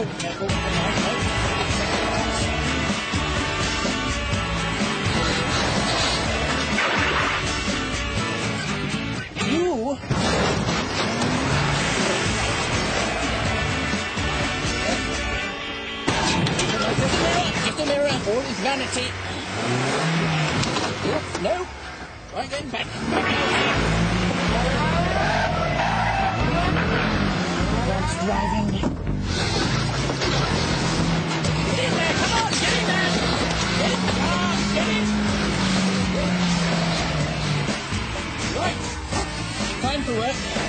You Give the mirror all his vanity. Oops. Try again. Back. Back. Driving. into it.